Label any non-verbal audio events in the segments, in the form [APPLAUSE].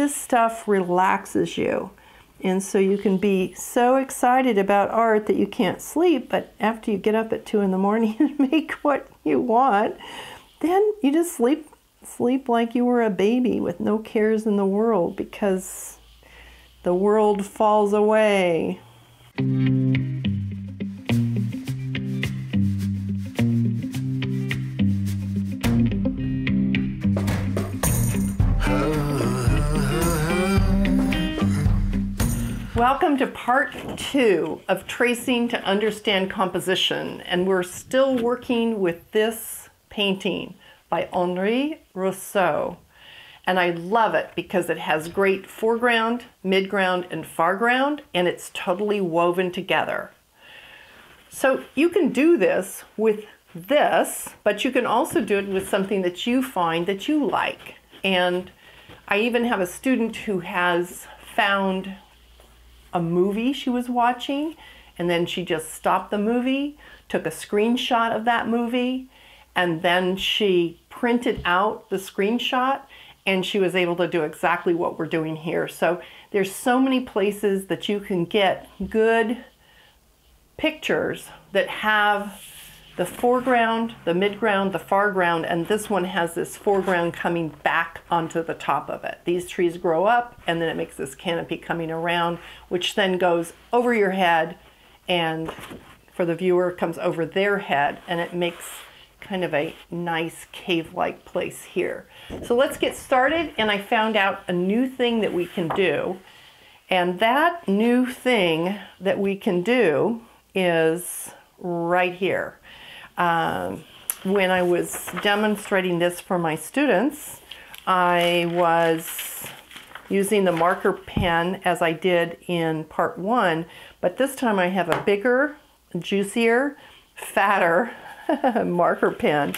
this stuff relaxes you. And so you can be so excited about art that you can't sleep, but after you get up at two in the morning [LAUGHS] and make what you want, then you just sleep sleep like you were a baby with no cares in the world because the world falls away. Welcome to part two of Tracing to Understand Composition, and we're still working with this painting by Henri Rousseau. And I love it because it has great foreground, midground, and foreground, and it's totally woven together. So you can do this with this, but you can also do it with something that you find that you like. And I even have a student who has found a movie she was watching, and then she just stopped the movie, took a screenshot of that movie, and then she printed out the screenshot and she was able to do exactly what we're doing here. So there's so many places that you can get good pictures that have the foreground, the midground, the foreground, and this one has this foreground coming back onto the top of it. These trees grow up and then it makes this canopy coming around, which then goes over your head and for the viewer comes over their head and it makes kind of a nice cave-like place here. So let's get started and I found out a new thing that we can do. And that new thing that we can do is right here. Um, when I was demonstrating this for my students, I was using the marker pen as I did in part one, but this time I have a bigger, juicier, fatter [LAUGHS] marker pen.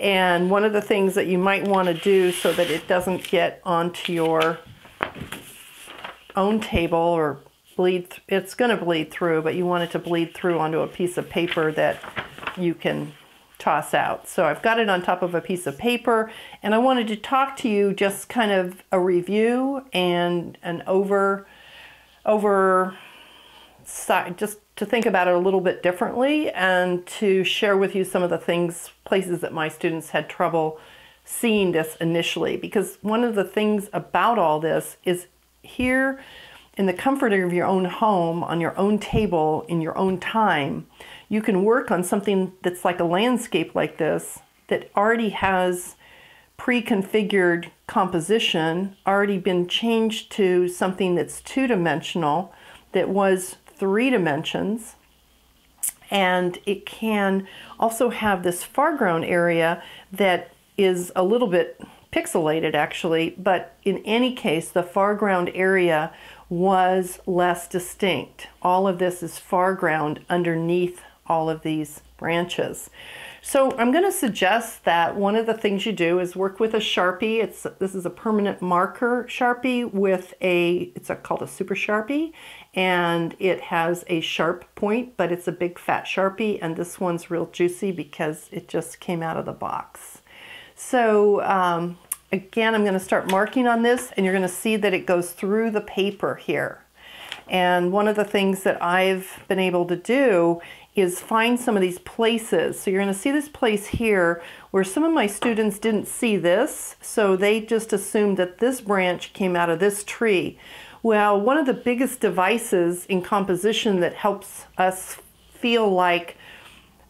And one of the things that you might want to do so that it doesn't get onto your own table or bleed, it's going to bleed through, but you want it to bleed through onto a piece of paper that you can toss out. So I've got it on top of a piece of paper and I wanted to talk to you just kind of a review and an over, over, side, just to think about it a little bit differently and to share with you some of the things, places that my students had trouble seeing this initially. Because one of the things about all this is here in the comfort of your own home, on your own table, in your own time, you can work on something that's like a landscape like this that already has pre-configured composition, already been changed to something that's two-dimensional that was three dimensions. And it can also have this foreground area that is a little bit pixelated actually, but in any case, the foreground area was less distinct. All of this is foreground underneath all of these branches. So I'm going to suggest that one of the things you do is work with a Sharpie. It's This is a permanent marker Sharpie with a, it's a, called a Super Sharpie, and it has a sharp point, but it's a big fat Sharpie, and this one's real juicy because it just came out of the box. So um, again, I'm going to start marking on this, and you're going to see that it goes through the paper here. And one of the things that I've been able to do is find some of these places. So you're going to see this place here where some of my students didn't see this, so they just assumed that this branch came out of this tree. Well, one of the biggest devices in composition that helps us feel like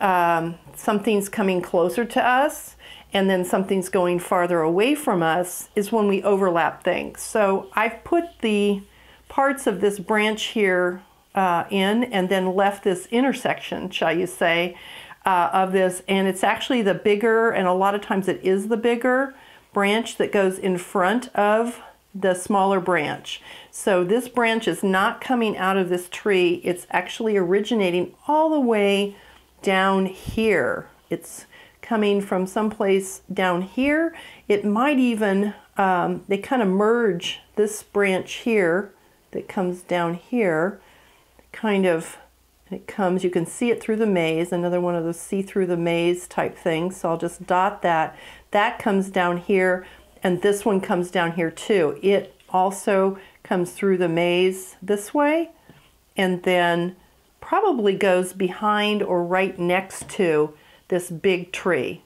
um, something's coming closer to us and then something's going farther away from us is when we overlap things. So I've put the parts of this branch here uh, in and then left this intersection, shall you say, uh, of this. And it's actually the bigger, and a lot of times it is the bigger branch that goes in front of the smaller branch. So this branch is not coming out of this tree. It's actually originating all the way down here. It's coming from someplace down here. It might even, um, they kind of merge this branch here that comes down here kind of, it comes, you can see it through the maize, another one of those see through the maize type things. So I'll just dot that. That comes down here and this one comes down here too. It also comes through the maize this way and then probably goes behind or right next to this big tree.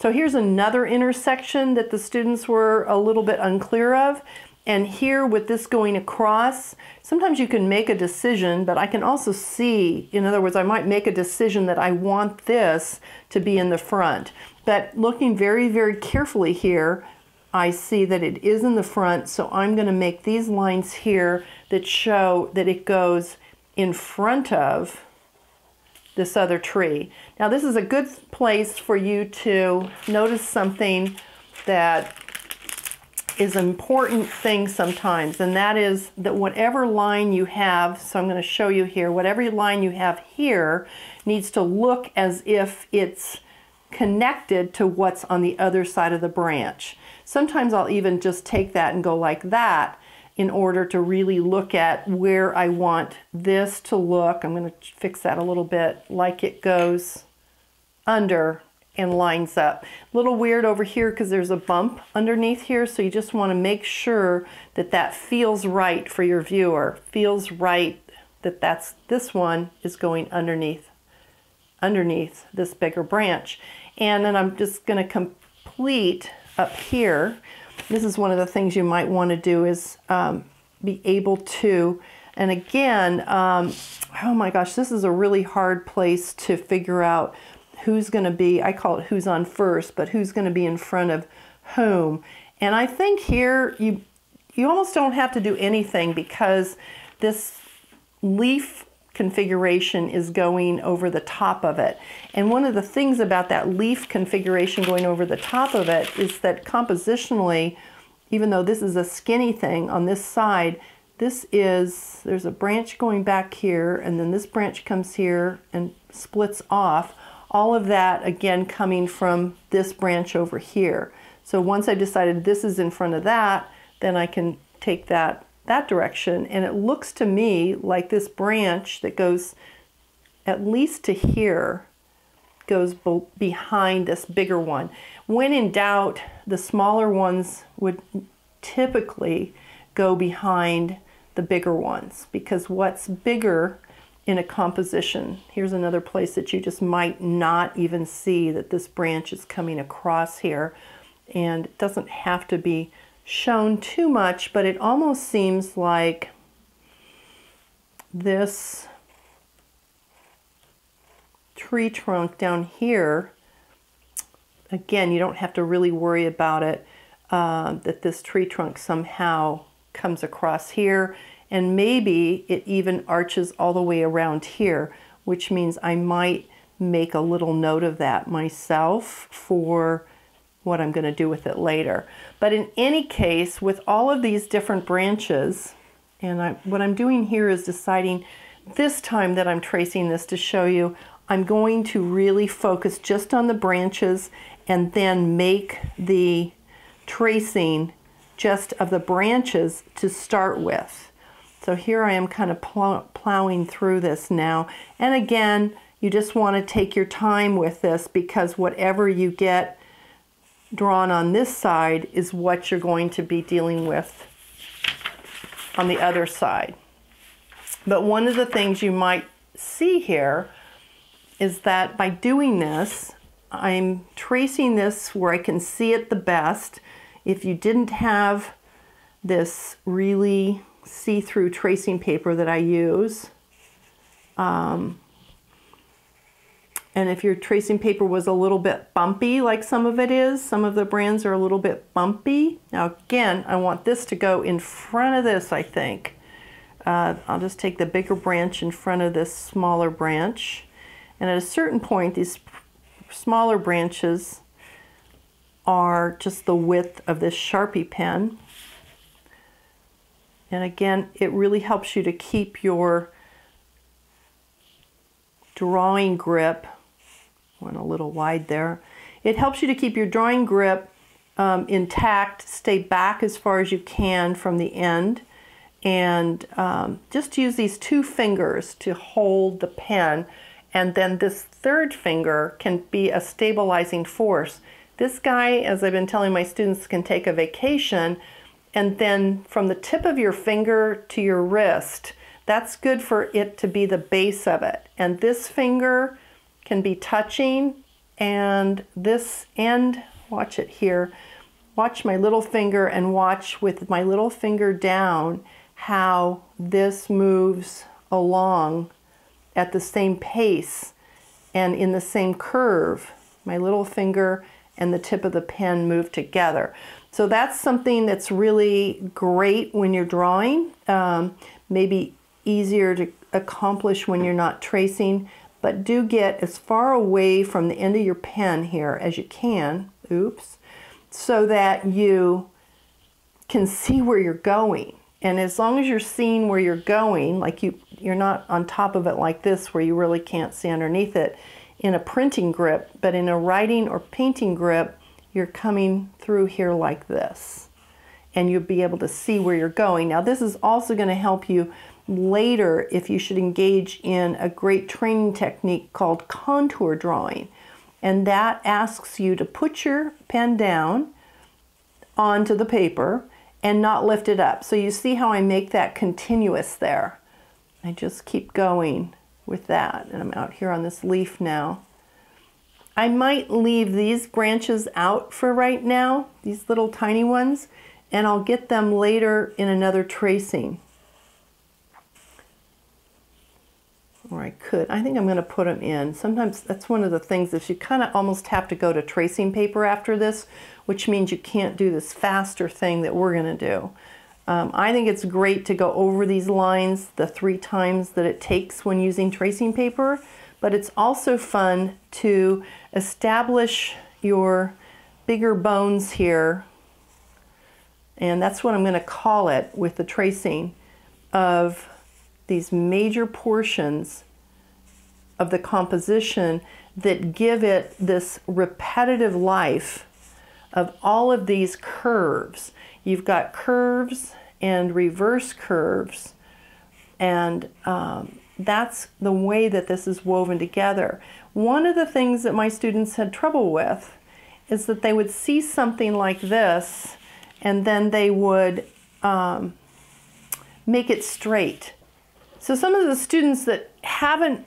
So here's another intersection that the students were a little bit unclear of. And here with this going across, sometimes you can make a decision, but I can also see, in other words, I might make a decision that I want this to be in the front. But looking very, very carefully here, I see that it is in the front, so I'm going to make these lines here that show that it goes in front of this other tree. Now this is a good place for you to notice something that is an important thing sometimes, and that is that whatever line you have, so I'm going to show you here, whatever line you have here needs to look as if it's connected to what's on the other side of the branch. Sometimes I'll even just take that and go like that in order to really look at where I want this to look. I'm going to fix that a little bit like it goes under and lines up. A little weird over here because there's a bump underneath here, so you just want to make sure that that feels right for your viewer. Feels right that that's this one is going underneath underneath this bigger branch. And then I'm just going to complete up here. This is one of the things you might want to do is um, be able to, and again, um, oh my gosh, this is a really hard place to figure out who's going to be, I call it who's on first, but who's going to be in front of whom. And I think here you, you almost don't have to do anything because this leaf configuration is going over the top of it. And one of the things about that leaf configuration going over the top of it is that compositionally, even though this is a skinny thing on this side, this is, there's a branch going back here, and then this branch comes here and splits off. All of that, again, coming from this branch over here. So once I've decided this is in front of that, then I can take that that direction. And it looks to me like this branch that goes at least to here goes behind this bigger one. When in doubt, the smaller ones would typically go behind the bigger ones because what's bigger in a composition. Here's another place that you just might not even see that this branch is coming across here. And it doesn't have to be shown too much, but it almost seems like this tree trunk down here, again, you don't have to really worry about it, uh, that this tree trunk somehow comes across here and maybe it even arches all the way around here, which means I might make a little note of that myself for what I'm going to do with it later. But in any case, with all of these different branches, and I, what I'm doing here is deciding this time that I'm tracing this to show you, I'm going to really focus just on the branches and then make the tracing just of the branches to start with. So here I am kind of plow plowing through this now. And again, you just want to take your time with this because whatever you get drawn on this side is what you're going to be dealing with on the other side. But one of the things you might see here is that by doing this, I'm tracing this where I can see it the best. If you didn't have this really see-through tracing paper that I use. Um, and if your tracing paper was a little bit bumpy, like some of it is, some of the brands are a little bit bumpy. Now again, I want this to go in front of this, I think. Uh, I'll just take the bigger branch in front of this smaller branch. And at a certain point, these smaller branches are just the width of this Sharpie pen. And again, it really helps you to keep your drawing grip, went a little wide there. It helps you to keep your drawing grip um, intact, stay back as far as you can from the end, and um, just use these two fingers to hold the pen, and then this third finger can be a stabilizing force. This guy, as I've been telling my students, can take a vacation and then from the tip of your finger to your wrist, that's good for it to be the base of it. And this finger can be touching and this end, watch it here, watch my little finger and watch with my little finger down how this moves along at the same pace and in the same curve. My little finger and the tip of the pen move together. So that's something that's really great when you're drawing. Um, maybe easier to accomplish when you're not tracing, but do get as far away from the end of your pen here as you can, oops, so that you can see where you're going. And as long as you're seeing where you're going, like you, you're not on top of it like this where you really can't see underneath it in a printing grip, but in a writing or painting grip, you're coming through here like this. And you'll be able to see where you're going. Now this is also going to help you later if you should engage in a great training technique called contour drawing. And that asks you to put your pen down onto the paper and not lift it up. So you see how I make that continuous there. I just keep going with that. And I'm out here on this leaf now. I might leave these branches out for right now, these little tiny ones, and I'll get them later in another tracing. Or I could. I think I'm going to put them in. Sometimes that's one of the things is you kind of almost have to go to tracing paper after this, which means you can't do this faster thing that we're going to do. Um, I think it's great to go over these lines the three times that it takes when using tracing paper, but it's also fun to establish your bigger bones here, and that's what I'm going to call it with the tracing of these major portions of the composition that give it this repetitive life of all of these curves. You've got curves and reverse curves, and um, that's the way that this is woven together. One of the things that my students had trouble with is that they would see something like this and then they would um, make it straight. So some of the students that haven't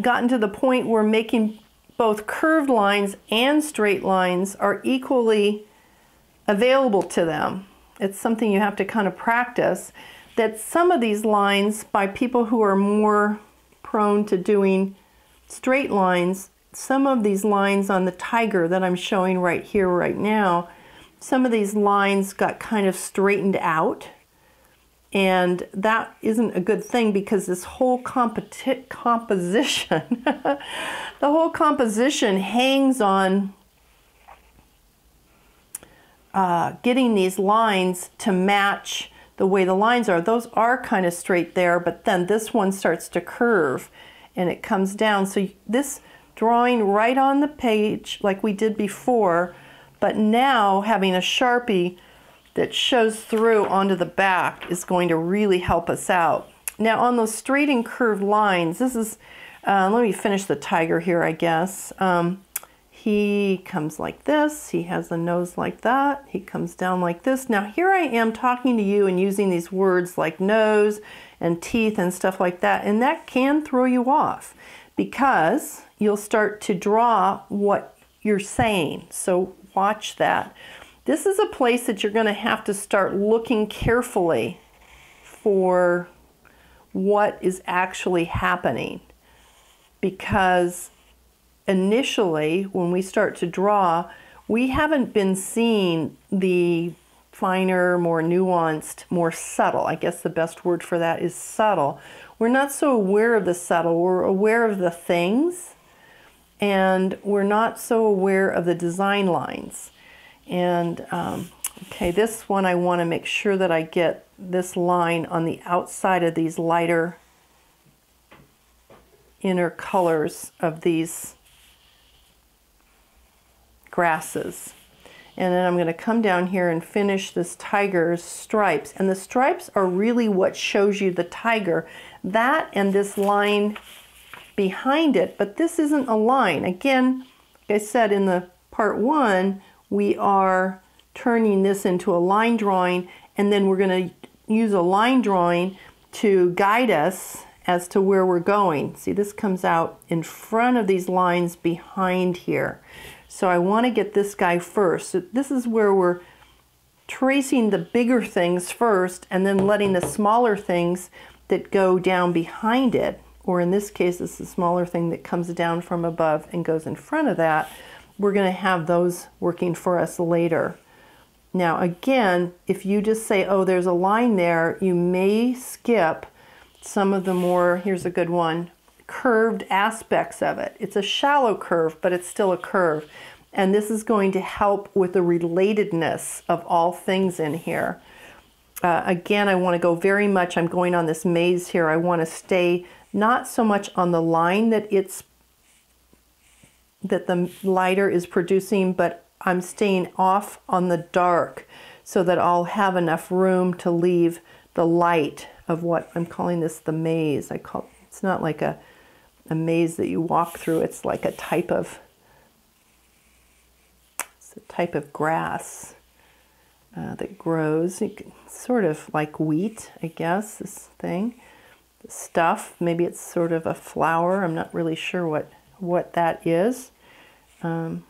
gotten to the point where making both curved lines and straight lines are equally available to them. It's something you have to kind of practice. That some of these lines by people who are more prone to doing straight lines, some of these lines on the tiger that I'm showing right here, right now, some of these lines got kind of straightened out. And that isn't a good thing because this whole composition, [LAUGHS] the whole composition hangs on uh, getting these lines to match the way the lines are. Those are kind of straight there, but then this one starts to curve and it comes down. So this drawing right on the page like we did before, but now having a Sharpie that shows through onto the back is going to really help us out. Now on those straight and curved lines, this is, uh, let me finish the tiger here I guess. Um, he comes like this, he has a nose like that, he comes down like this. Now here I am talking to you and using these words like nose and teeth and stuff like that, and that can throw you off because you'll start to draw what you're saying. So watch that. This is a place that you're going to have to start looking carefully for what is actually happening because initially, when we start to draw, we haven't been seeing the finer, more nuanced, more subtle. I guess the best word for that is subtle. We're not so aware of the subtle, we're aware of the things, and we're not so aware of the design lines. And um, okay, this one I want to make sure that I get this line on the outside of these lighter inner colors of these grasses. And then I'm going to come down here and finish this tiger's stripes. And the stripes are really what shows you the tiger. That and this line behind it, but this isn't a line. Again, like I said in the part one, we are turning this into a line drawing and then we're going to use a line drawing to guide us as to where we're going. See, this comes out in front of these lines behind here. So I want to get this guy first. So this is where we're tracing the bigger things first and then letting the smaller things that go down behind it, or in this case, it's the smaller thing that comes down from above and goes in front of that, we're going to have those working for us later. Now again, if you just say, oh, there's a line there, you may skip some of the more, here's a good one, curved aspects of it. It's a shallow curve, but it's still a curve. And this is going to help with the relatedness of all things in here. Uh, again, I want to go very much, I'm going on this maize here, I want to stay not so much on the line that it's that the lighter is producing, but I'm staying off on the dark so that I'll have enough room to leave the light of what I'm calling this the maize. I call it's not like a, a maze that you walk through, it's like a type of it's a type of grass uh, that grows, sort of like wheat, I guess, this thing. The stuff, maybe it's sort of a flower. I'm not really sure what, what that is. Um,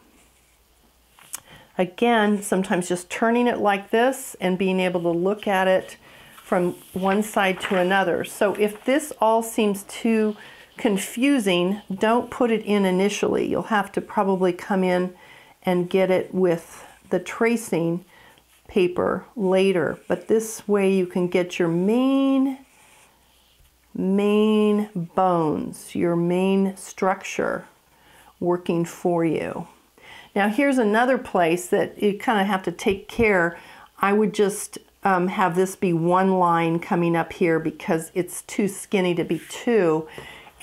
Again, sometimes just turning it like this and being able to look at it from one side to another. So if this all seems too confusing, don't put it in initially. You'll have to probably come in and get it with the tracing paper later. But this way you can get your main, main bones, your main structure working for you. Now here's another place that you kind of have to take care. I would just um, have this be one line coming up here because it's too skinny to be two.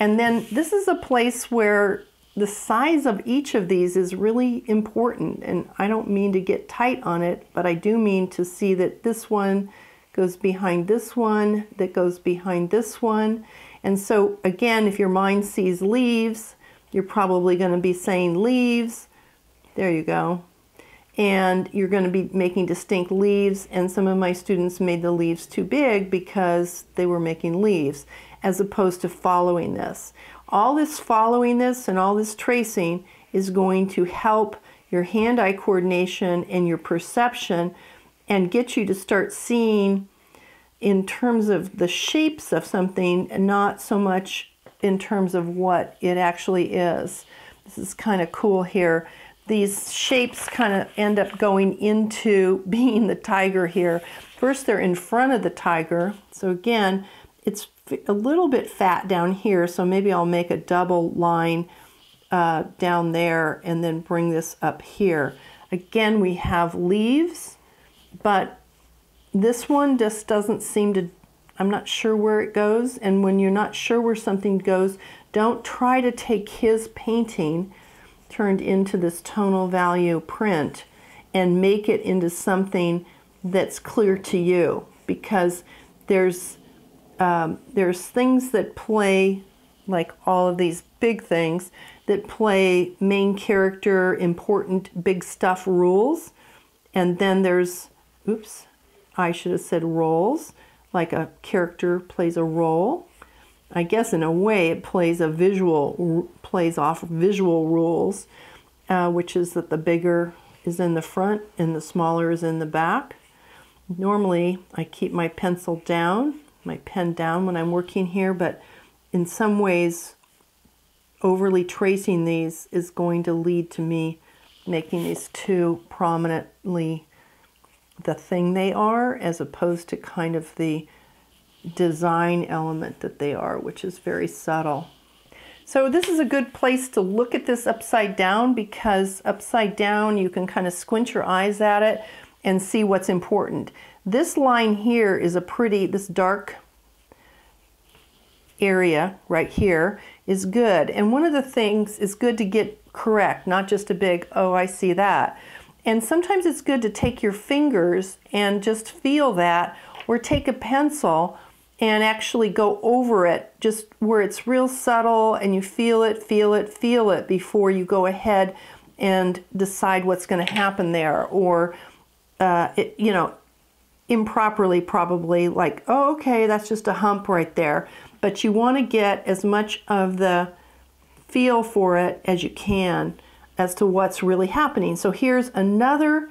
And then this is a place where the size of each of these is really important. And I don't mean to get tight on it, but I do mean to see that this one goes behind this one, that goes behind this one. And so again, if your mind sees leaves, you're probably going to be saying leaves. There you go. And you're going to be making distinct leaves, and some of my students made the leaves too big because they were making leaves, as opposed to following this. All this following this and all this tracing is going to help your hand-eye coordination and your perception and get you to start seeing in terms of the shapes of something, not so much in terms of what it actually is. This is kind of cool here these shapes kind of end up going into [LAUGHS] being the tiger here. First, they're in front of the tiger. So again, it's a little bit fat down here, so maybe I'll make a double line uh, down there and then bring this up here. Again, we have leaves, but this one just doesn't seem to, I'm not sure where it goes. And when you're not sure where something goes, don't try to take his painting turned into this tonal value print and make it into something that's clear to you because there's um, there's things that play like all of these big things that play main character important big stuff rules and then there's oops I should have said roles like a character plays a role I guess in a way it plays a visual plays off visual rules, uh, which is that the bigger is in the front and the smaller is in the back. Normally I keep my pencil down, my pen down when I'm working here, but in some ways overly tracing these is going to lead to me making these too prominently the thing they are as opposed to kind of the design element that they are, which is very subtle. So this is a good place to look at this upside down because upside down you can kind of squint your eyes at it and see what's important. This line here is a pretty, this dark area right here is good. And one of the things is good to get correct, not just a big, oh, I see that. And sometimes it's good to take your fingers and just feel that or take a pencil and actually go over it just where it's real subtle and you feel it, feel it, feel it before you go ahead and decide what's going to happen there or uh, it, you know, improperly probably like, oh, okay, that's just a hump right there. But you want to get as much of the feel for it as you can as to what's really happening. So here's another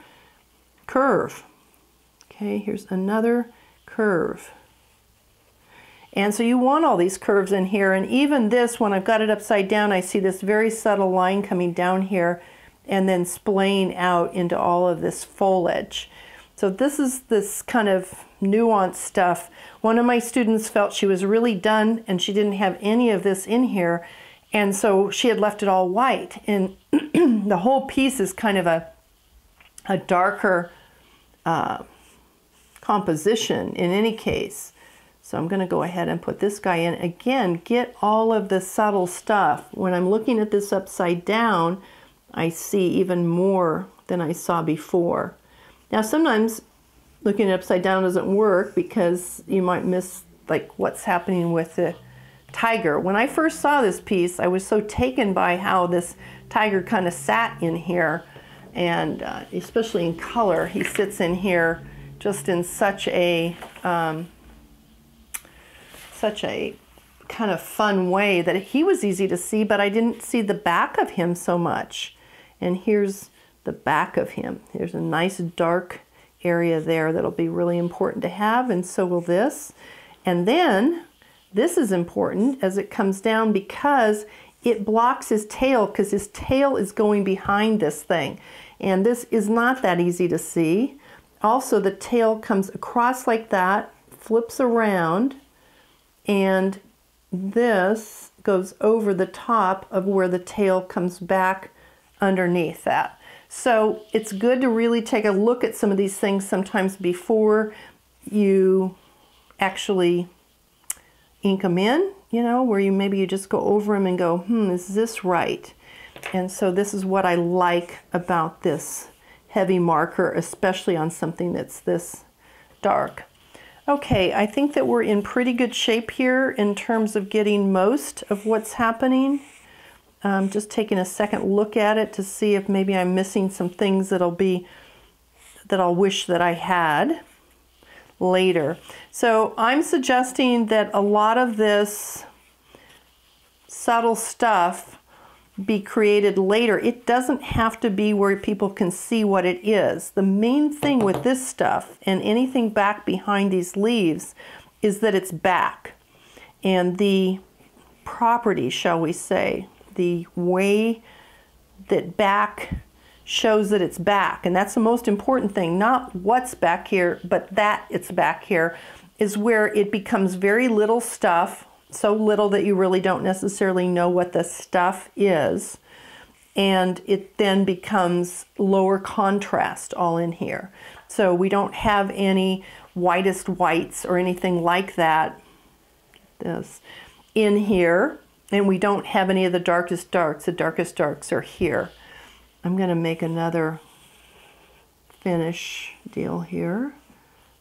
curve. Okay, here's another curve. And so you want all these curves in here. And even this, when I've got it upside down, I see this very subtle line coming down here and then splaying out into all of this foliage. So this is this kind of nuanced stuff. One of my students felt she was really done and she didn't have any of this in here. And so she had left it all white. And [CLEARS THROAT] the whole piece is kind of a, a darker uh, composition in any case. So I'm going to go ahead and put this guy in. Again, get all of the subtle stuff. When I'm looking at this upside down, I see even more than I saw before. Now sometimes looking upside down doesn't work because you might miss like what's happening with the tiger. When I first saw this piece, I was so taken by how this tiger kind of sat in here and uh, especially in color, he sits in here just in such a um, such a kind of fun way that he was easy to see, but I didn't see the back of him so much. And here's the back of him. There's a nice dark area there that'll be really important to have, and so will this. And then this is important as it comes down because it blocks his tail because his tail is going behind this thing. And this is not that easy to see. Also, the tail comes across like that, flips around, and this goes over the top of where the tail comes back underneath that. So it's good to really take a look at some of these things sometimes before you actually ink them in, you know, where you maybe you just go over them and go, hmm, is this right? And so this is what I like about this heavy marker, especially on something that's this dark. Okay, I think that we're in pretty good shape here in terms of getting most of what's happening. Um, just taking a second look at it to see if maybe I'm missing some things that'll be that I'll wish that I had later. So I'm suggesting that a lot of this subtle stuff be created later. It doesn't have to be where people can see what it is. The main thing with this stuff and anything back behind these leaves is that it's back. And the property, shall we say, the way that back shows that it's back. And that's the most important thing, not what's back here, but that it's back here is where it becomes very little stuff, so little that you really don't necessarily know what the stuff is. And it then becomes lower contrast all in here. So we don't have any whitest whites or anything like that. This in here and we don't have any of the darkest darks. The darkest darks are here. I'm going to make another finish deal here.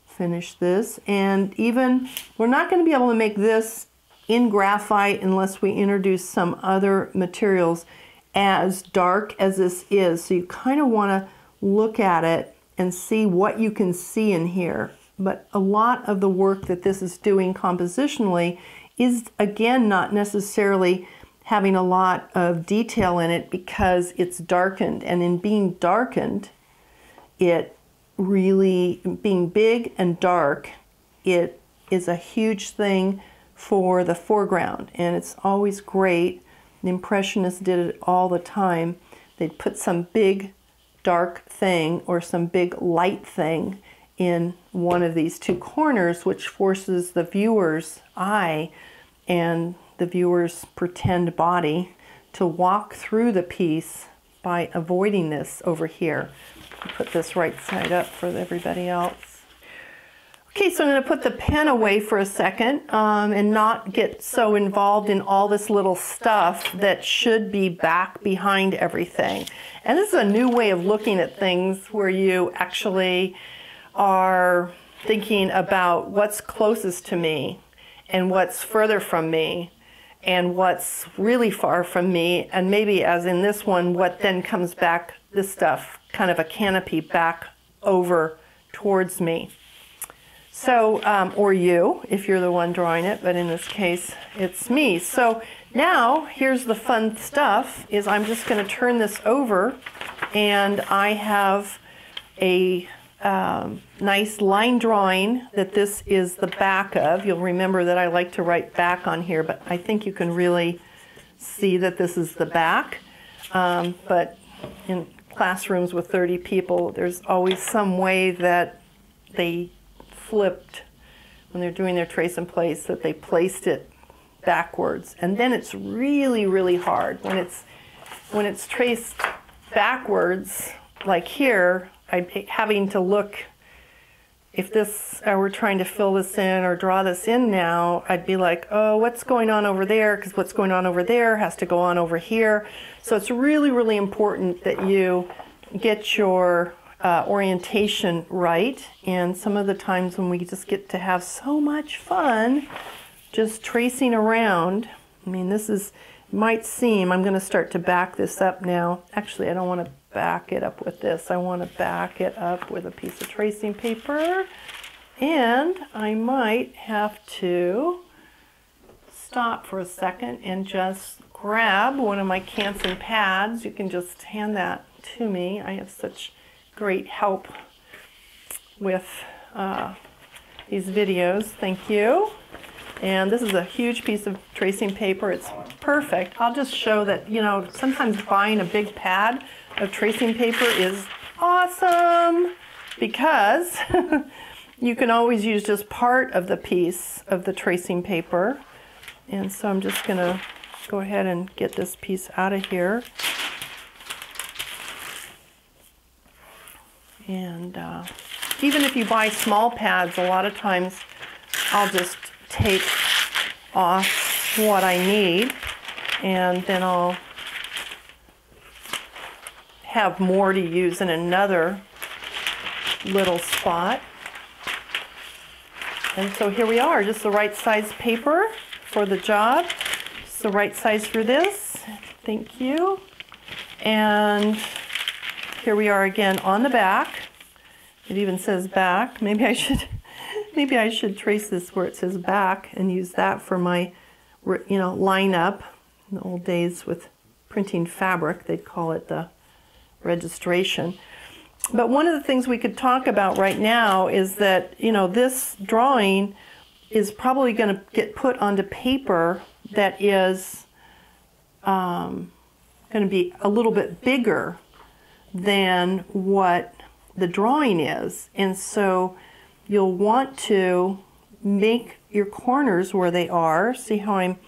Finish this. And even, we're not going to be able to make this in graphite unless we introduce some other materials as dark as this is. So you kind of want to look at it and see what you can see in here. But a lot of the work that this is doing compositionally is again not necessarily having a lot of detail in it because it's darkened. And in being darkened, it really, being big and dark, it is a huge thing for the foreground. And it's always great. The Impressionists did it all the time. They'd put some big dark thing or some big light thing in one of these two corners, which forces the viewer's eye and the viewer's pretend body to walk through the piece by avoiding this over here. Put this right side up for everybody else. Okay, so I'm going to put the pen away for a second um, and not get so involved in all this little stuff that should be back behind everything. And this is a new way of looking at things where you actually are thinking about what's closest to me and what's further from me and what's really far from me and maybe as in this one what then comes back this stuff kind of a canopy back over towards me. So, um, or you, if you're the one drawing it, but in this case, it's me. So now, here's the fun stuff, is I'm just gonna turn this over and I have a um, nice line drawing that this is the back of. You'll remember that I like to write back on here, but I think you can really see that this is the back. Um, but in classrooms with 30 people, there's always some way that they flipped when they're doing their trace and place that they placed it backwards. And then it's really, really hard when it's when it's traced backwards, like here, I'm having to look if this I were trying to fill this in or draw this in now, I'd be like, oh, what's going on over there? Because what's going on over there has to go on over here. So it's really, really important that you get your uh, orientation right. And some of the times when we just get to have so much fun just tracing around, I mean, this is, might seem, I'm going to start to back this up now. Actually, I don't want to back it up with this. I want to back it up with a piece of tracing paper. And I might have to stop for a second and just grab one of my Canson pads. You can just hand that to me. I have such great help with uh, these videos. Thank you. And this is a huge piece of tracing paper. It's perfect. I'll just show that, you know, sometimes buying a big pad of tracing paper is awesome because [LAUGHS] you can always use just part of the piece of the tracing paper. And so I'm just going to go ahead and get this piece out of here. And uh, even if you buy small pads, a lot of times I'll just take off what I need and then I'll have more to use in another little spot. And so here we are, just the right size paper for the job. It's the right size for this. Thank you. And here we are again on the back. It even says back. Maybe I should [LAUGHS] maybe I should trace this where it says back and use that for my you know line up. In the old days with printing fabric, they'd call it the registration. But one of the things we could talk about right now is that, you know, this drawing is probably going to get put onto paper that is um, going to be a little bit bigger than what the drawing is. And so you'll want to make your corners where they are. See how I'm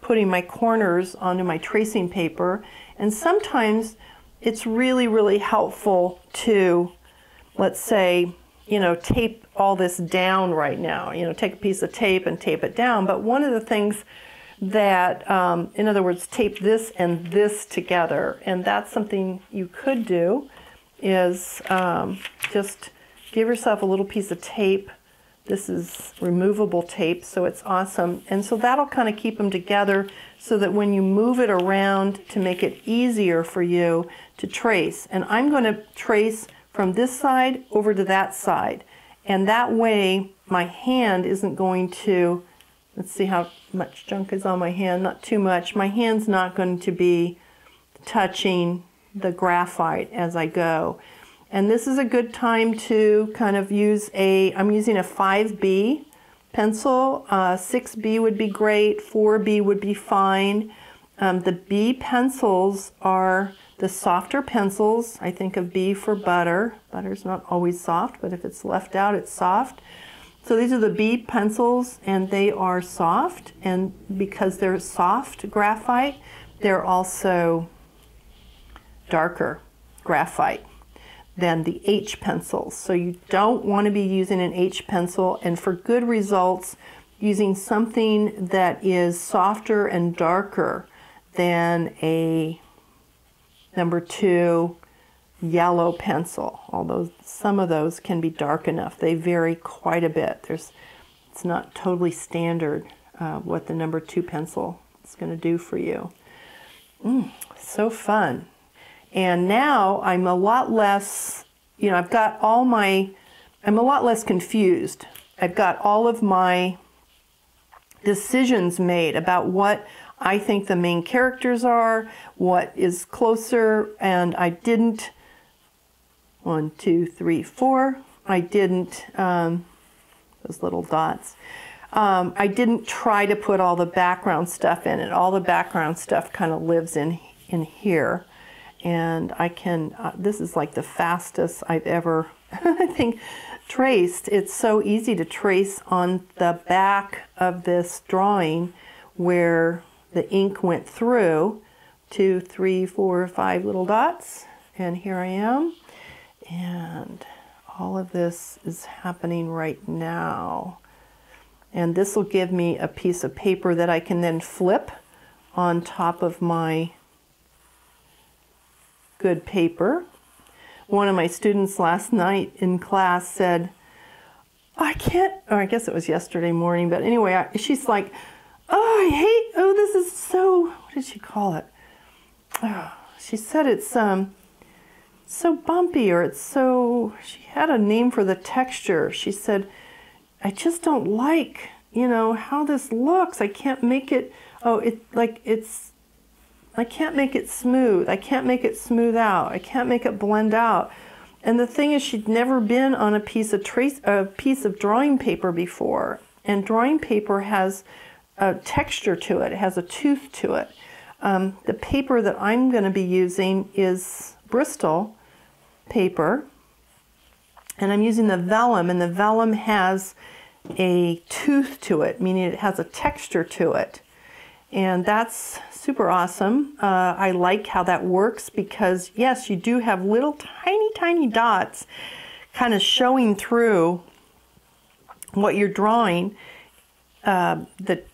putting my corners onto my tracing paper. And sometimes it's really, really helpful to, let's say, you know, tape all this down right now. You know, take a piece of tape and tape it down. But one of the things that, um, in other words, tape this and this together, and that's something you could do, is um, just give yourself a little piece of tape. This is removable tape, so it's awesome. And so that'll kind of keep them together so that when you move it around to make it easier for you to trace. And I'm going to trace from this side over to that side. And that way my hand isn't going to, let's see how much junk is on my hand, not too much. My hand's not going to be touching the graphite as I go. And this is a good time to kind of use a, I'm using a 5B pencil. Uh, 6B would be great, 4B would be fine. Um, the B pencils are the softer pencils, I think of B for butter. Butter's not always soft, but if it's left out, it's soft. So these are the B pencils, and they are soft. And because they're soft graphite, they're also darker graphite than the H pencils. So you don't want to be using an H pencil, and for good results, using something that is softer and darker than a Number two, yellow pencil, although some of those can be dark enough. They vary quite a bit. There's, it's not totally standard uh, what the number two pencil is going to do for you. Mm, so fun. And now I'm a lot less, you know, I've got all my, I'm a lot less confused. I've got all of my decisions made about what I think the main characters are, what is closer, and I didn't, one, two, three, four, I didn't, um, those little dots. Um, I didn't try to put all the background stuff in it. All the background stuff kind of lives in in here, and I can. Uh, this is like the fastest I've ever, [LAUGHS] I think, traced. It's so easy to trace on the back of this drawing where the ink went through. Two, three, four, five little dots, and here I am, and all of this is happening right now. And this will give me a piece of paper that I can then flip on top of my good paper. One of my students last night in class said, I can't, or I guess it was yesterday morning, but anyway, I, she's like, oh, I hate, oh, this is so, what did she call it? Oh, she said it's um, so bumpy or it's so, she had a name for the texture. She said, I just don't like, you know, how this looks. I can't make it, oh, it like it's, I can't make it smooth. I can't make it smooth out. I can't make it blend out. And the thing is, she'd never been on a piece of trace, a piece of drawing paper before. And drawing paper has a texture to it. It has a tooth to it. Um, the paper that I'm going to be using is Bristol paper, and I'm using the vellum, and the vellum has a tooth to it, meaning it has a texture to it. And that's super awesome. Uh, I like how that works because, yes, you do have little tiny, tiny dots kind of showing through what you're drawing, uh, the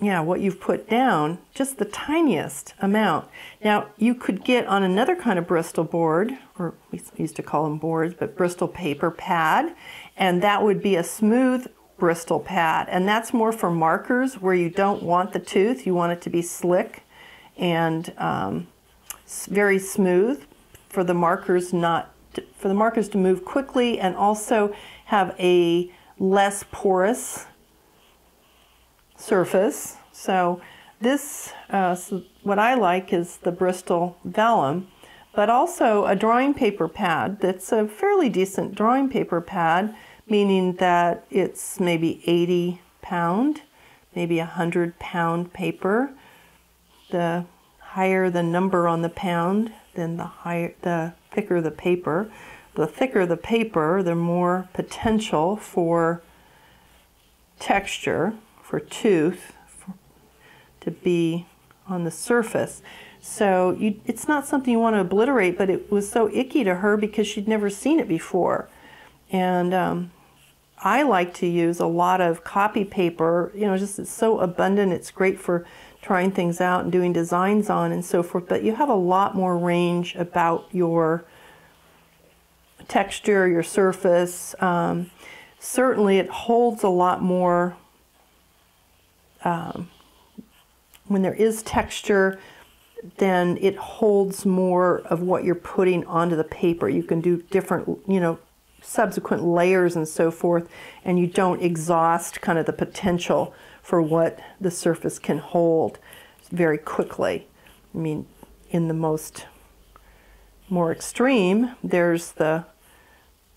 yeah, what you've put down, just the tiniest amount. Now, you could get on another kind of Bristol board, or we used to call them boards, but Bristol paper pad, and that would be a smooth Bristol pad. And that's more for markers where you don't want the tooth, you want it to be slick and um, very smooth for the markers not to, for the markers to move quickly and also have a less porous surface. So this, uh, so what I like is the Bristol vellum, but also a drawing paper pad that's a fairly decent drawing paper pad meaning that it's maybe 80 pound, maybe 100 pound paper. The higher the number on the pound, then the higher the thicker the paper. The thicker the paper, the more potential for texture, for tooth for, to be on the surface. So you, it's not something you want to obliterate, but it was so icky to her because she'd never seen it before. And um, I like to use a lot of copy paper, you know, just it's so abundant. It's great for trying things out and doing designs on and so forth, but you have a lot more range about your texture, your surface. Um, certainly it holds a lot more um, when there is texture then it holds more of what you're putting onto the paper. You can do different, you know, subsequent layers and so forth, and you don't exhaust kind of the potential for what the surface can hold very quickly. I mean, in the most more extreme, there's the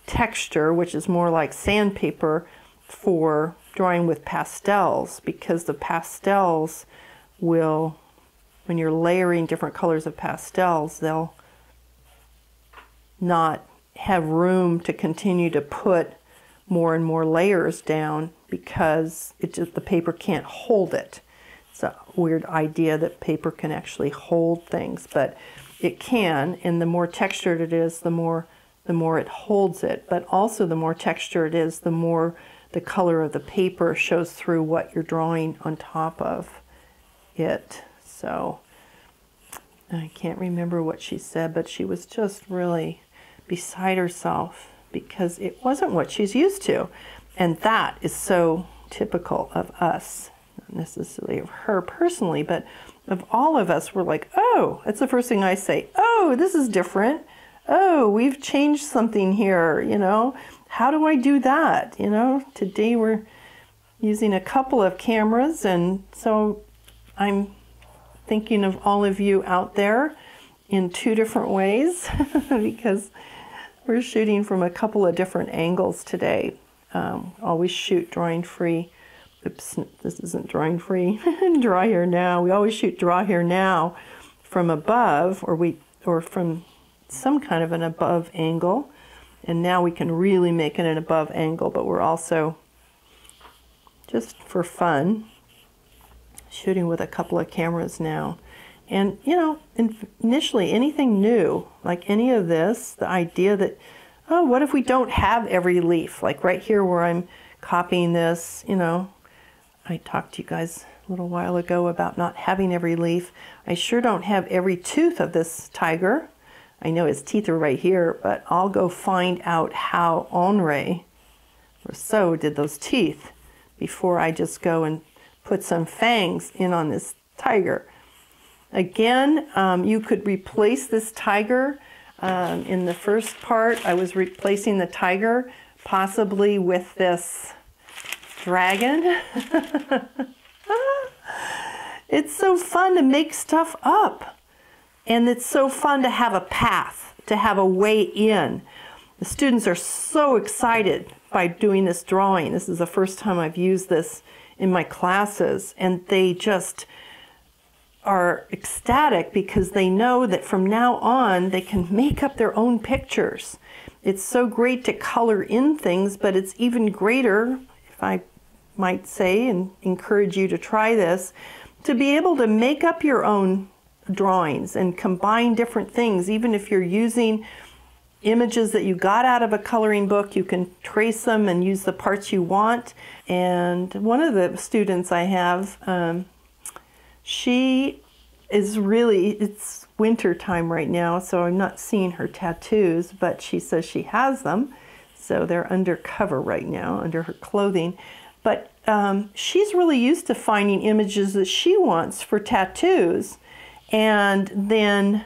texture, which is more like sandpaper for drawing with pastels, because the pastels will, when you're layering different colors of pastels, they'll not have room to continue to put more and more layers down because it just the paper can't hold it. It's a weird idea that paper can actually hold things, but it can, and the more textured it is, the more the more it holds it. But also the more texture it is, the more the color of the paper shows through what you're drawing on top of it. So I can't remember what she said, but she was just really beside herself because it wasn't what she's used to. And that is so typical of us, not necessarily of her personally, but of all of us. We're like, oh, that's the first thing I say. Oh, this is different. oh, we've changed something here, you know, how do I do that? You know, today we're using a couple of cameras, and so I'm thinking of all of you out there in two different ways [LAUGHS] because we're shooting from a couple of different angles today. Um, always shoot drawing free. Oops, this isn't drawing free. [LAUGHS] draw here now. We always shoot draw here now from above, or we or from some kind of an above angle. And now we can really make it an above angle, but we're also just for fun shooting with a couple of cameras now. And, you know, initially anything new, like any of this, the idea that, oh, what if we don't have every leaf? Like right here where I'm copying this, you know, I talked to you guys a little while ago about not having every leaf. I sure don't have every tooth of this tiger. I know his teeth are right here, but I'll go find out how Henri Rousseau did those teeth before I just go and put some fangs in on this tiger. Again, um, you could replace this tiger. Um, in the first part, I was replacing the tiger possibly with this dragon. [LAUGHS] it's so fun to make stuff up. And it's so fun to have a path, to have a way in. The students are so excited by doing this drawing. This is the first time I've used this in my classes, and they just are ecstatic because they know that from now on they can make up their own pictures. It's so great to color in things, but it's even greater, if I might say, and encourage you to try this, to be able to make up your own drawings and combine different things. Even if you're using images that you got out of a coloring book, you can trace them and use the parts you want. And one of the students I have, um, she is really, it's winter time right now, so I'm not seeing her tattoos, but she says she has them. So they're undercover right now, under her clothing. But um, she's really used to finding images that she wants for tattoos and then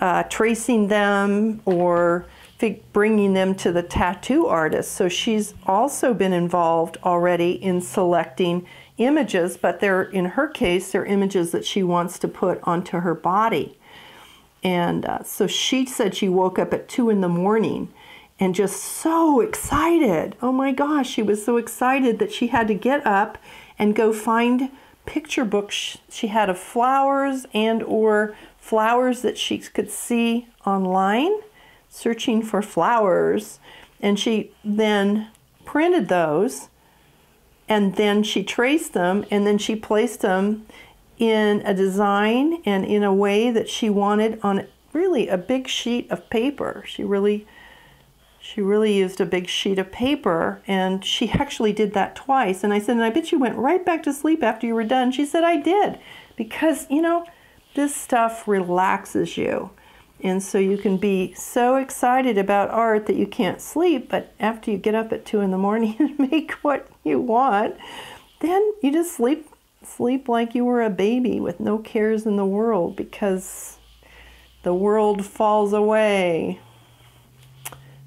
uh, tracing them or bringing them to the tattoo artist. So she's also been involved already in selecting images, but they're, in her case, they're images that she wants to put onto her body. And uh, so she said she woke up at two in the morning and just so excited. Oh my gosh, she was so excited that she had to get up and go find picture books she had of flowers and or flowers that she could see online searching for flowers and she then printed those and then she traced them and then she placed them in a design and in a way that she wanted on really a big sheet of paper she really she really used a big sheet of paper and she [LAUGHS] actually did that twice. And I said, and I bet you went right back to sleep after you were done. She said, I did. Because, you know, this stuff relaxes you. And so you can be so excited about art that you can't sleep, but after you get up at two in the morning [LAUGHS] and make what you want, then you just sleep sleep like you were a baby with no cares in the world because the world falls away.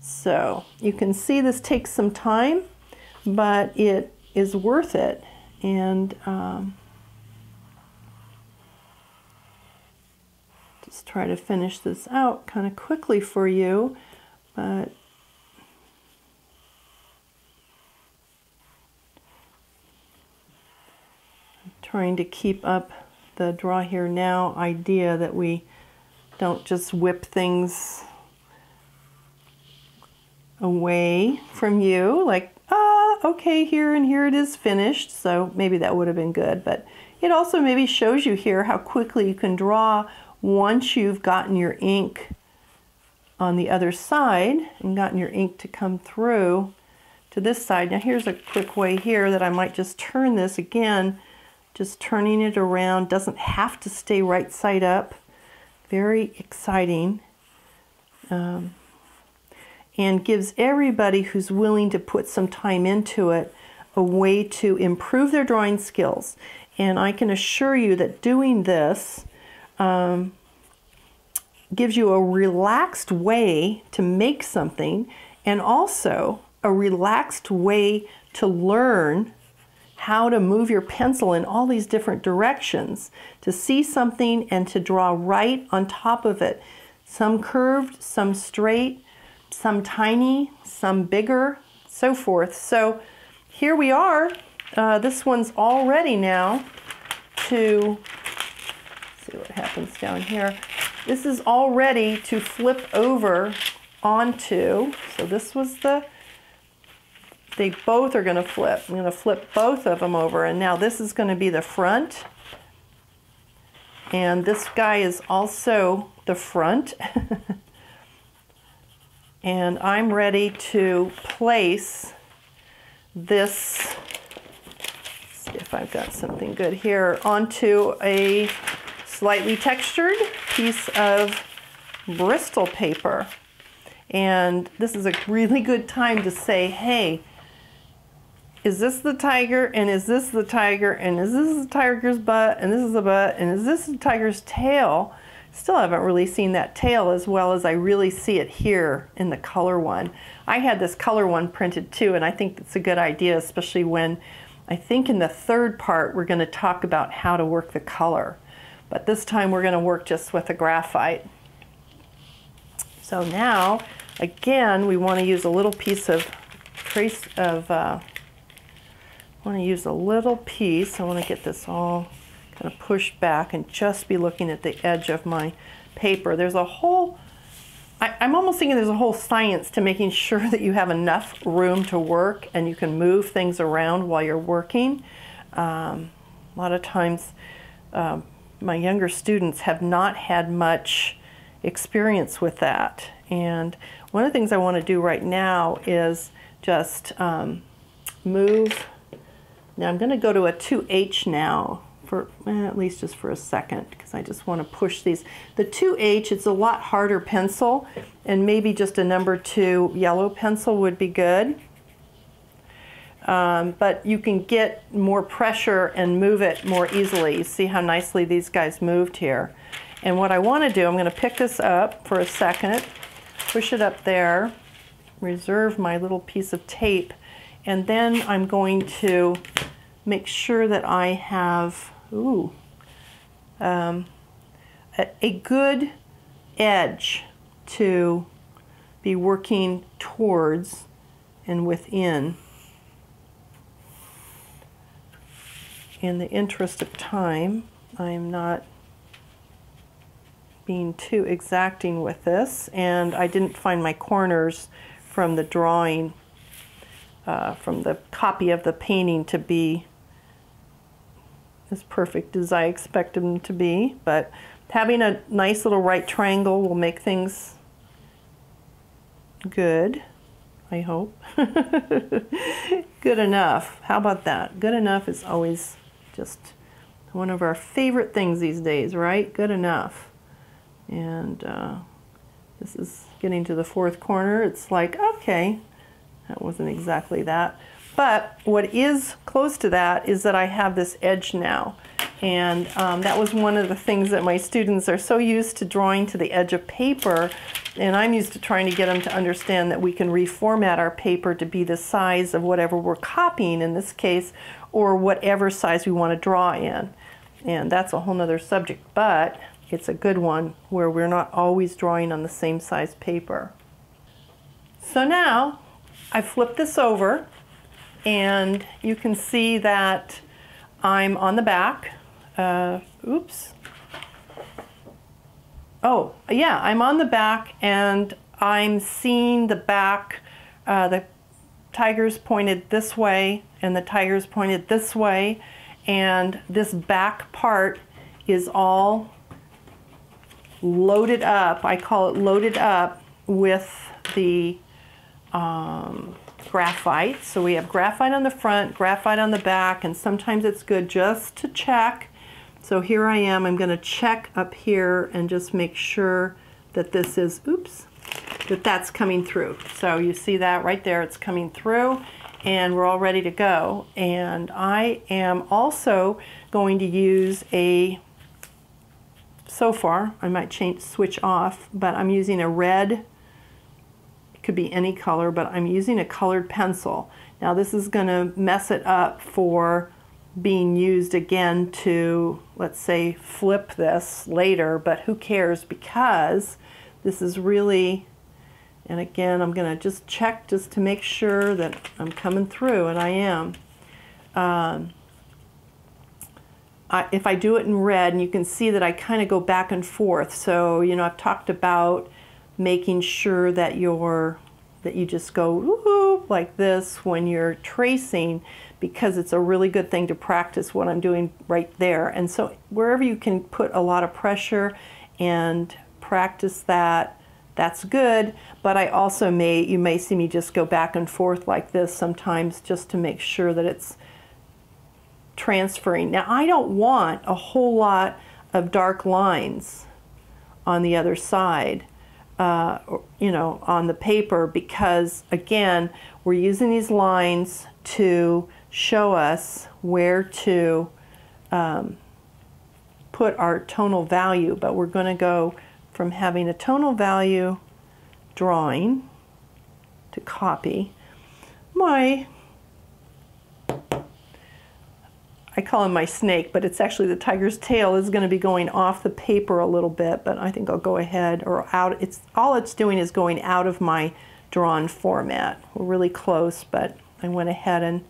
So you can see this takes some time, but it is worth it. And um, just try to finish this out kind of quickly for you, but I'm trying to keep up the draw here now idea that we don't just whip things away from you, like, ah, okay, here and here it is finished. So maybe that would have been good. But it also maybe shows you here how quickly you can draw once you've gotten your ink on the other side and gotten your ink to come through to this side. Now here's a quick way here that I might just turn this again, just turning it around. Doesn't have to stay right side up. Very exciting. Um, and gives everybody who's willing to put some time into it a way to improve their drawing skills. And I can assure you that doing this um, gives you a relaxed way to make something and also a relaxed way to learn how to move your pencil in all these different directions to see something and to draw right on top of it. Some curved, some straight, some tiny, some bigger, so forth. So here we are. Uh, this one's all ready now to see what happens down here. This is all ready to flip over onto. So this was the they both are going to flip. I'm going to flip both of them over and now this is going to be the front and this guy is also the front [LAUGHS] and I'm ready to place this see if I've got something good here onto a slightly textured piece of Bristol paper. And this is a really good time to say hey is this the tiger? And is this the tiger? And is this the tiger's butt? And this is the butt? And is this the tiger's tail? Still haven't really seen that tail as well as I really see it here in the color one. I had this color one printed too and I think it's a good idea especially when I think in the third part we're going to talk about how to work the color but this time we're going to work just with a graphite so now again we want to use a little piece of trace of uh, I want to use a little piece. I want to get this all kind of pushed back and just be looking at the edge of my paper. There's a whole, I, am almost thinking there's a whole science to making sure that you have enough room to work and you can move things around while you're working. Um, a lot of times um, my younger students have not had much experience with that. And one of the things I want to do right now is just um, move now I'm going to go to a 2H now for eh, at least just for a second because I just want to push these. The 2H, it's a lot harder pencil and maybe just a number two yellow pencil would be good. Um, but you can get more pressure and move it more easily. You see how nicely these guys moved here. And what I want to do, I'm going to pick this up for a second, push it up there, reserve my little piece of tape, and then I'm going to make sure that I have ooh, um, a, a good edge to be working towards and within. In the interest of time, I'm not being too exacting with this, and I didn't find my corners from the drawing, uh, from the copy of the painting to be as perfect as I expect them to be, but having a nice little right triangle will make things good, I hope. [LAUGHS] good enough. How about that? Good enough is always just one of our favorite things these days, right? Good enough. And uh, this is getting to the fourth corner. It's like, okay, that wasn't exactly that. But what is close to that is that I have this edge now. And um, that was one of the things that my students are so used to drawing to the edge of paper. And I'm used to trying to get them to understand that we can reformat our paper to be the size of whatever we're copying in this case, or whatever size we want to draw in. And that's a whole nother subject, but it's a good one where we're not always drawing on the same size paper. So now I flip this over and you can see that I'm on the back. Uh, oops. Oh, yeah, I'm on the back and I'm seeing the back, uh, the tiger's pointed this way and the tiger's pointed this way and this back part is all loaded up. I call it loaded up with the um, graphite. So we have graphite on the front, graphite on the back, and sometimes it's good just to check. So here I am, I'm gonna check up here and just make sure that this is, oops, that that's coming through. So you see that right there, it's coming through and we're all ready to go. And I am also going to use a so far. I might change switch off, but I'm using a red, it could be any color, but I'm using a colored pencil. Now this is gonna mess it up for being used again to, let's say, flip this later, but who cares because this is really, and again, I'm gonna just check just to make sure that I'm coming through, and I am. Um, I, if I do it in red, and you can see that I kind of go back and forth. So, you know, I've talked about making sure that you're, that you just go like this when you're tracing because it's a really good thing to practice what I'm doing right there. And so wherever you can put a lot of pressure and practice that, that's good. But I also may, you may see me just go back and forth like this sometimes just to make sure that it's transferring. Now I don't want a whole lot of dark lines on the other side. Uh, you know, on the paper because again, we're using these lines to show us where to um, put our tonal value, but we're going to go from having a tonal value drawing to copy my I call him my snake, but it's actually the tiger's tail is going to be going off the paper a little bit, but I think I'll go ahead or out. It's all it's doing is going out of my drawn format. We're really close, but I went ahead and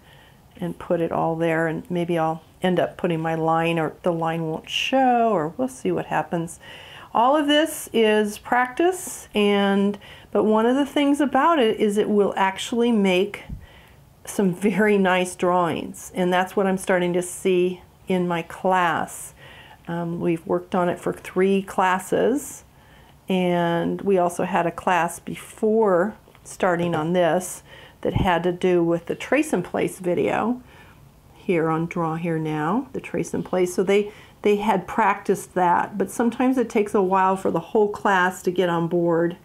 and put it all there and maybe I'll end up putting my line or the line won't show or we'll see what happens. All of this is practice and but one of the things about it is it will actually make some very nice drawings and that's what I'm starting to see in my class. Um, we've worked on it for three classes and we also had a class before starting on this that had to do with the trace and place video here on Draw Here Now, the trace and place. So they, they had practiced that, but sometimes it takes a while for the whole class to get on board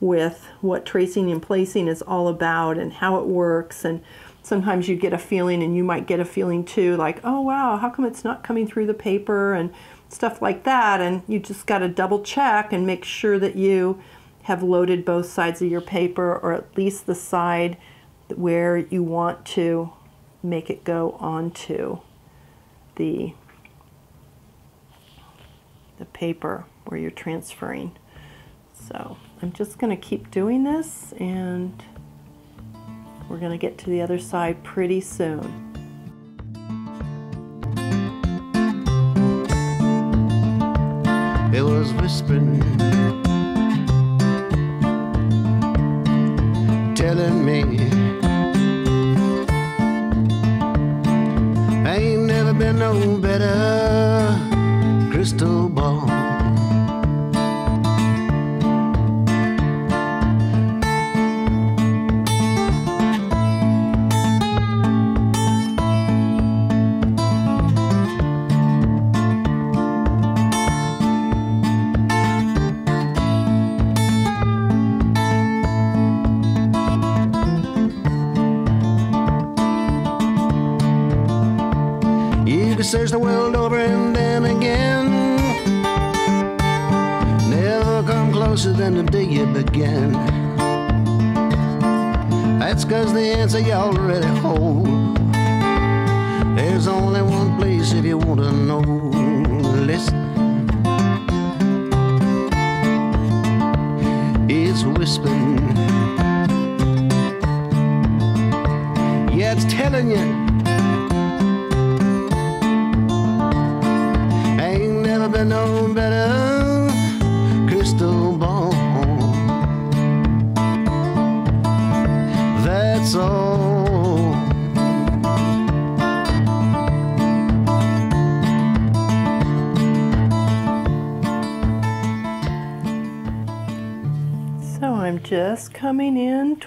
with what tracing and placing is all about and how it works. And sometimes you get a feeling, and you might get a feeling too, like, oh wow, how come it's not coming through the paper and stuff like that. And you just got to double check and make sure that you have loaded both sides of your paper or at least the side where you want to make it go onto the the paper where you're transferring. So I'm just going to keep doing this and we're going to get to the other side pretty soon.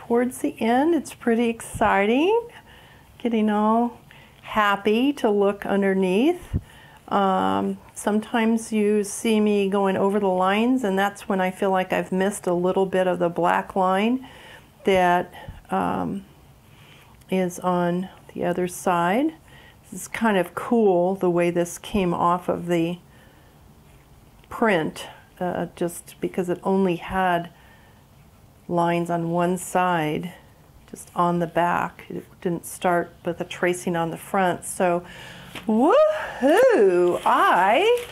Towards the end. It's pretty exciting. Getting all happy to look underneath. Um, sometimes you see me going over the lines and that's when I feel like I've missed a little bit of the black line that um, is on the other side. This is kind of cool the way this came off of the print uh, just because it only had lines on one side, just on the back. It didn't start with a tracing on the front. So, woohoo! I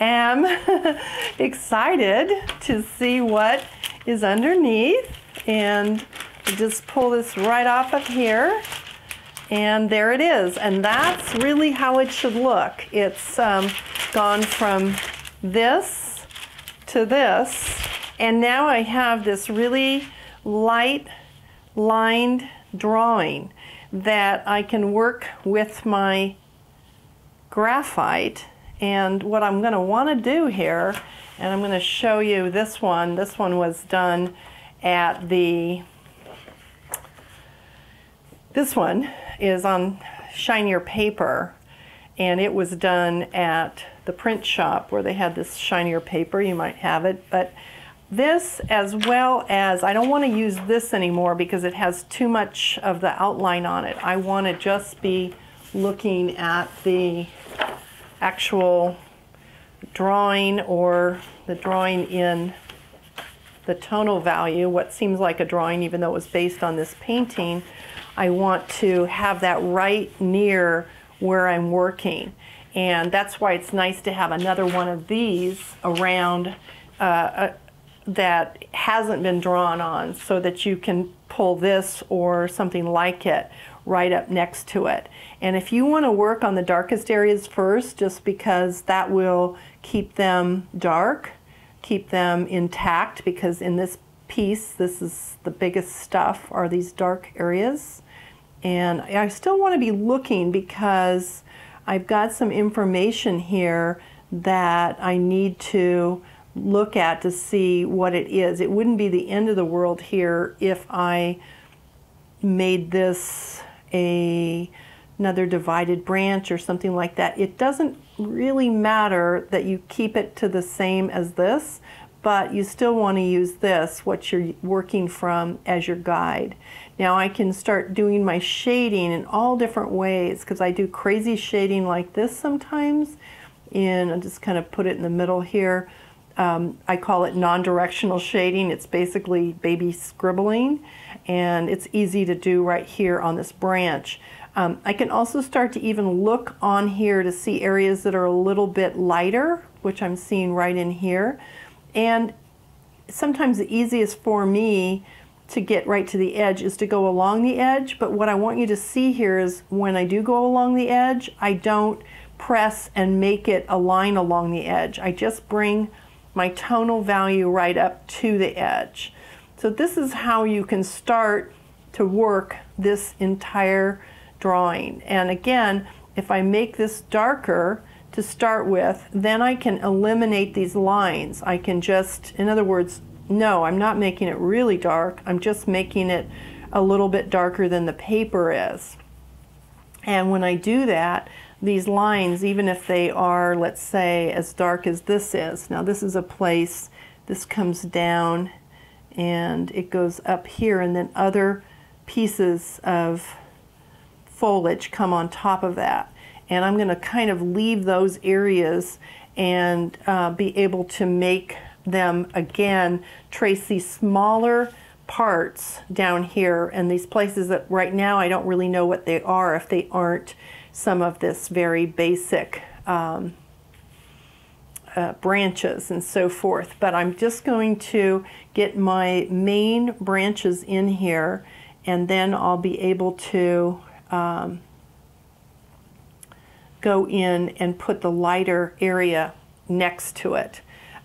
am [LAUGHS] excited to see what is underneath and just pull this right off of here and there it is and that's really how it should look it's um, gone from this to this and now I have this really light lined drawing that I can work with my graphite. And what I'm going to want to do here and I'm going to show you this one. This one was done at the this one is on shinier paper. And it was done at the print shop where they had this shinier paper. You might have it but this as well as I don't want to use this anymore because it has too much of the outline on it I want to just be looking at the actual drawing or the drawing in the tonal value, what seems like a drawing even though it was based on this painting, I want to have that right near where I'm working. And that's why it's nice to have another one of these around uh, uh, that hasn't been drawn on so that you can pull this or something like it right up next to it. And if you want to work on the darkest areas first, just because that will keep them dark, keep them intact, because in this piece, this is the biggest stuff, are these dark areas. And I still want to be looking because I've got some information here that I need to look at to see what it is. It wouldn't be the end of the world here if I made this a another divided branch or something like that. It doesn't really matter that you keep it to the same as this, but you still want to use this, what you're working from, as your guide. Now I can start doing my shading in all different ways because I do crazy shading like this sometimes. And I just kind of put it in the middle here. Um, I call it non-directional shading. It's basically baby scribbling and it's easy to do right here on this branch. Um, I can also start to even look on here to see areas that are a little bit lighter, which I'm seeing right in here. And sometimes the easiest for me to get right to the edge is to go along the edge, but what I want you to see here is when I do go along the edge, I don't press and make it a line along the edge. I just bring my tonal value right up to the edge. So this is how you can start to work this entire drawing. And again, if I make this darker to start with, then I can eliminate these lines. I can just, in other words, no, I'm not making it really dark. I'm just making it a little bit darker than the paper is. And when I do that, these lines, even if they are, let's say, as dark as this is, now this is a place, this comes down and it goes up here and then other pieces of foliage come on top of that. And I'm going to kind of leave those areas and uh, be able to make them again trace these smaller parts down here and these places that right now I don't really know what they are if they aren't some of this very basic um, uh, branches and so forth. But I'm just going to get my main branches in here and then I'll be able to um, go in and put the lighter area next to it.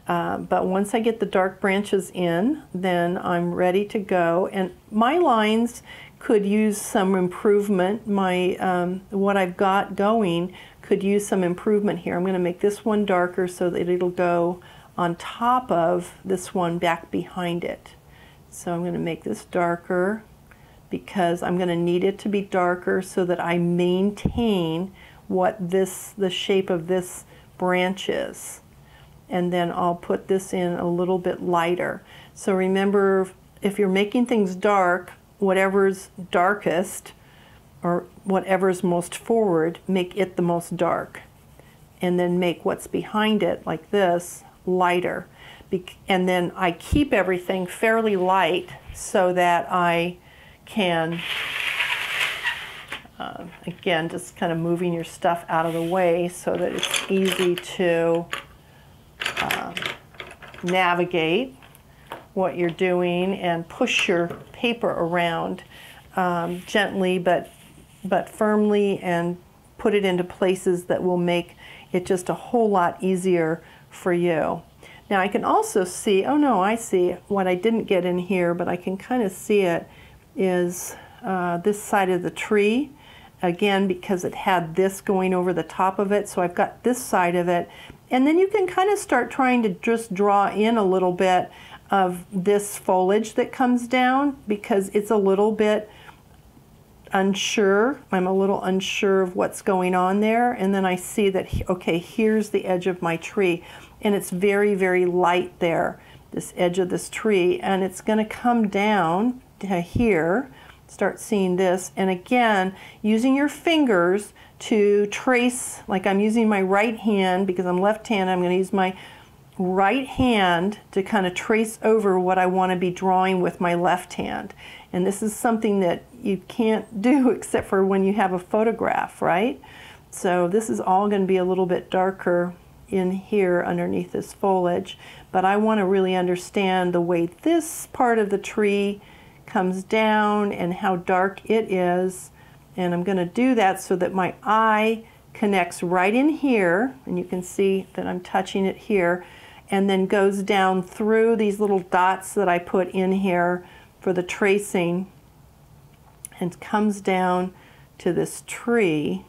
Uh, but once I get the dark branches in, then I'm ready to go. And my lines could use some improvement. My um, What I've got going could use some improvement here. I'm going to make this one darker so that it'll go on top of this one back behind it. So I'm going to make this darker because I'm going to need it to be darker so that I maintain what this, the shape of this branch is. And then I'll put this in a little bit lighter. So remember, if you're making things dark, whatever's darkest or whatever's most forward, make it the most dark. And then make what's behind it, like this, lighter. And then I keep everything fairly light so that I can, uh, again, just kind of moving your stuff out of the way so that it's easy to uh, navigate what you're doing and push your paper around um, gently but but firmly and put it into places that will make it just a whole lot easier for you. Now I can also see, oh no, I see what I didn't get in here, but I can kind of see it is uh, this side of the tree. Again, because it had this going over the top of it, so I've got this side of it. And then you can kind of start trying to just draw in a little bit of this foliage that comes down because it's a little bit unsure. I'm a little unsure of what's going on there. And then I see that, okay, here's the edge of my tree. And it's very, very light there, this edge of this tree. And it's going to come down to here. Start seeing this. And again, using your fingers to trace, like I'm using my right hand because I'm left hand, I'm going to use my right hand to kind of trace over what I want to be drawing with my left hand. And this is something that you can't [LAUGHS] do except for when you have a photograph, right? So this is all going to be a little bit darker in here underneath this foliage, but I want to really understand the way this part of the tree comes down and how dark it is. And I'm going to do that so that my eye connects right in here, and you can see that I'm touching it here, and then goes down through these little dots that I put in here for the tracing and comes down to this tree.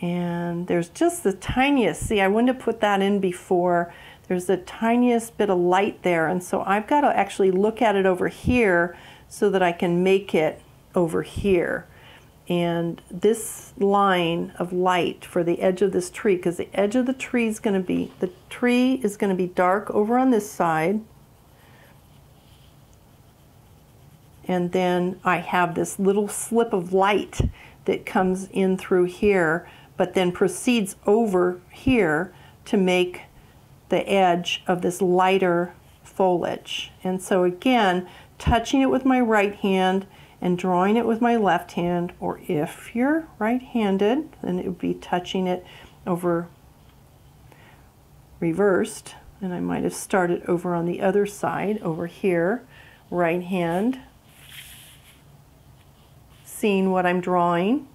And there's just the tiniest see I wouldn't have put that in before. There's the tiniest bit of light there. And so I've got to actually look at it over here so that I can make it over here and this line of light for the edge of this tree because the edge of the tree is going to be the tree is going to be dark over on this side. And then I have this little slip of light that comes in through here but then proceeds over here to make the edge of this lighter foliage. And so again touching it with my right hand and drawing it with my left hand, or if you're right-handed, then it would be touching it over reversed, and I might have started over on the other side, over here, right hand, seeing what I'm drawing,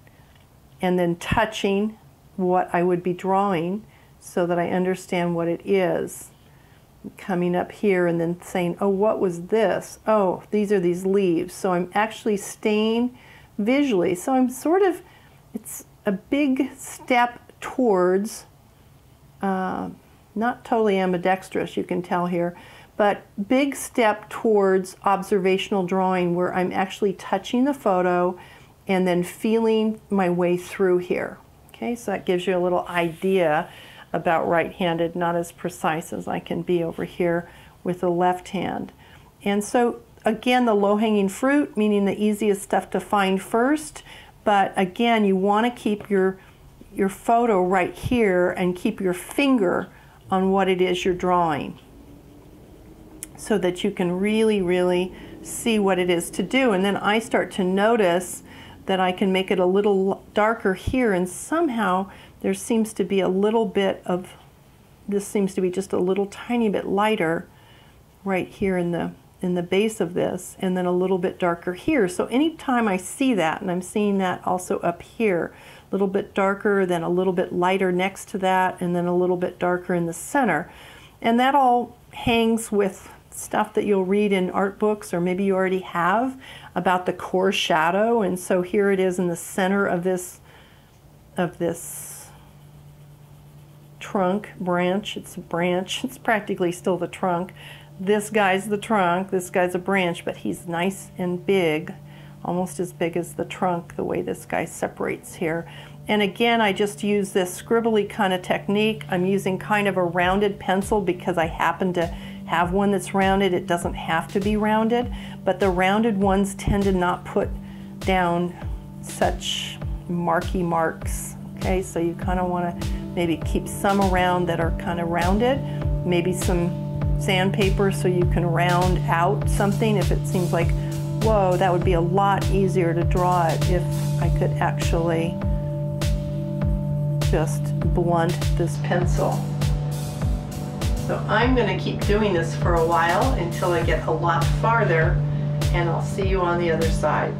and then touching what I would be drawing so that I understand what it is coming up here and then saying, oh, what was this? Oh, these are these leaves. So I'm actually staying visually. So I'm sort of, it's a big step towards, uh, not totally ambidextrous, you can tell here, but big step towards observational drawing where I'm actually touching the photo and then feeling my way through here. Okay, so that gives you a little idea about right-handed, not as precise as I can be over here with the left hand. And so again, the low-hanging fruit, meaning the easiest stuff to find first, but again, you want to keep your, your photo right here and keep your finger on what it is you're drawing so that you can really, really see what it is to do. And then I start to notice that I can make it a little darker here and somehow there seems to be a little bit of, this seems to be just a little tiny bit lighter right here in the in the base of this and then a little bit darker here. So anytime I see that, and I'm seeing that also up here, a little bit darker, then a little bit lighter next to that, and then a little bit darker in the center. And that all hangs with stuff that you'll read in art books or maybe you already have about the core shadow. And so here it is in the center of this of this trunk branch. It's a branch. It's practically still the trunk. This guy's the trunk. This guy's a branch, but he's nice and big, almost as big as the trunk, the way this guy separates here. And again, I just use this scribbly kind of technique. I'm using kind of a rounded pencil because I happen to have one that's rounded. It doesn't have to be rounded, but the rounded ones tend to not put down such marky marks. Okay, so you kind of want to maybe keep some around that are kind of rounded, maybe some sandpaper so you can round out something if it seems like, whoa, that would be a lot easier to draw it if I could actually just blunt this pencil. So I'm going to keep doing this for a while until I get a lot farther and I'll see you on the other side.